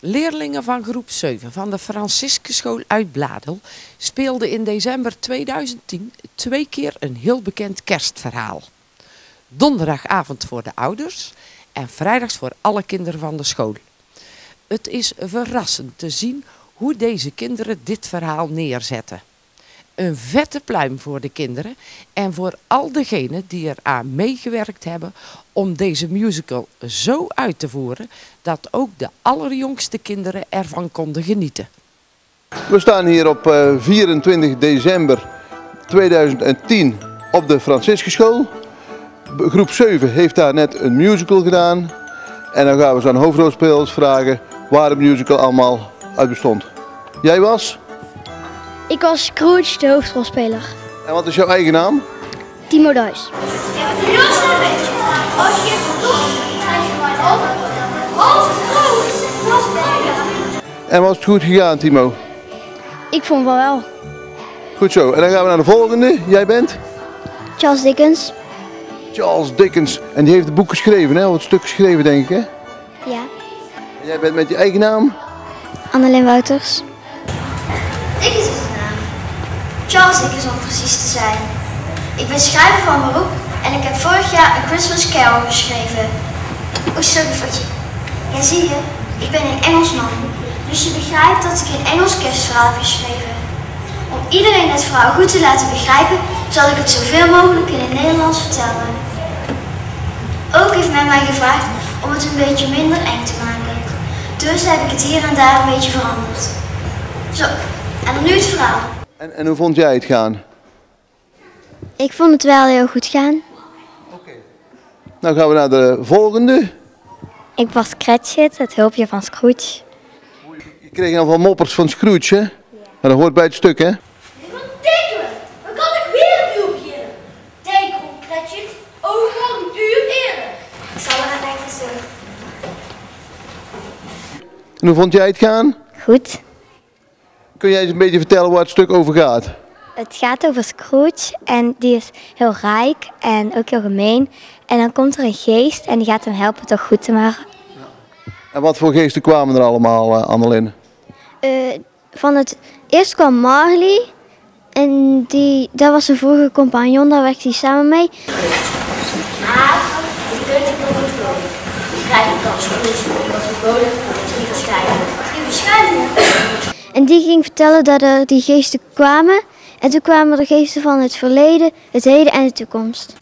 Leerlingen van groep 7 van de Franciscuschool uit Bladel speelden in december 2010 twee keer een heel bekend kerstverhaal. Donderdagavond voor de ouders en vrijdags voor alle kinderen van de school. Het is verrassend te zien hoe deze kinderen dit verhaal neerzetten. Een vette pluim voor de kinderen en voor al degenen die eraan meegewerkt hebben om deze musical zo uit te voeren dat ook de allerjongste kinderen ervan konden genieten. We staan hier op 24 eh, december 2010 op de Franciscuschool. Groep 7 heeft daar net een musical gedaan. En dan gaan we zo aan hoofdrolspelers vragen waar de musical allemaal uit bestond. Jij was? Ik was Scrooge, de hoofdrolspeler. En wat is jouw eigen naam? Timo Duis. En was het goed gegaan, Timo? Ik vond wel wel. Goed zo. En dan gaan we naar de volgende. Jij bent? Charles Dickens. Charles Dickens. En die heeft het boek geschreven, hè? Of het stuk geschreven, denk ik, hè? Ja. En jij bent met je eigen naam? Annelien Wouters. Dickens is te zijn. Ik ben schrijver van beroep en ik heb vorig jaar een Christmas Carol geschreven. Oh, sorry Fotje. Ja, zie je, ik ben een Engelsman. Dus je begrijpt dat ik een Engels kerstverhaal heb geschreven. Om iedereen het verhaal goed te laten begrijpen, zal ik het zoveel mogelijk in het Nederlands vertellen. Ook heeft men mij gevraagd om het een beetje minder eng te maken. Dus heb ik het hier en daar een beetje veranderd. Zo, en dan nu het verhaal. En, en hoe vond jij het gaan? Ik vond het wel heel goed gaan. Oké. Nou gaan we naar de volgende. Ik was Cratchit, het hulpje van Scrooge. Je kreeg een aantal moppers van Scrooge, hè? Maar dat hoort bij het stuk, hè? Dan er. En hoe vond jij het gaan? Goed. Kun jij eens een beetje vertellen waar het stuk over gaat? Het gaat over Scrooge en die is heel rijk en ook heel gemeen. En dan komt er een geest en die gaat hem helpen toch goed te maken. En wat voor geesten kwamen er allemaal, uh, Annelien? Eh, van het eerst kwam Marley en die, dat was een vorige compagnon, daar werkte hij samen mee. Maar, je kunt het nog niet geloven. Je krijgt een kans Scrooge, wat verboden is niet verschijnen. Die verschijnen. En die ging vertellen dat er die geesten kwamen. En toen kwamen er geesten van het verleden, het heden en de toekomst.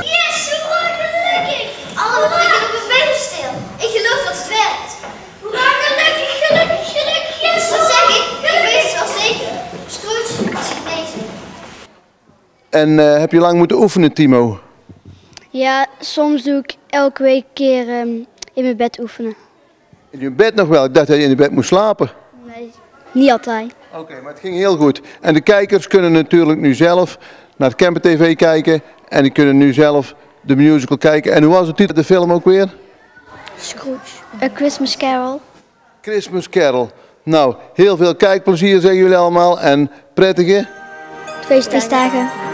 Yes, we worden gelukkig. Allemaal trekken op stil. Ik geloof dat het werkt. Hoera, gelukkig, gelukkig, gelukkig. Yes, dat zeg ik. Ik weet het wel zeker. Scrooge is genezen. En uh, heb je lang moeten oefenen, Timo? Ja, soms doe ik elke week een keer um, in mijn bed oefenen. In je bed nog wel? Ik dacht dat je in je bed moest slapen. Nee, niet altijd. Oké, okay, maar het ging heel goed. En de kijkers kunnen natuurlijk nu zelf naar het Camper TV kijken. En die kunnen nu zelf de musical kijken. En hoe was de titel de film ook weer? Scrooge. A Christmas Carol. Christmas Carol. Nou, heel veel kijkplezier zeggen jullie allemaal. En prettige... Feestdagen.